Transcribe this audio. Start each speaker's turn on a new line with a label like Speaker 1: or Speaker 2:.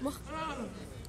Speaker 1: Gracias.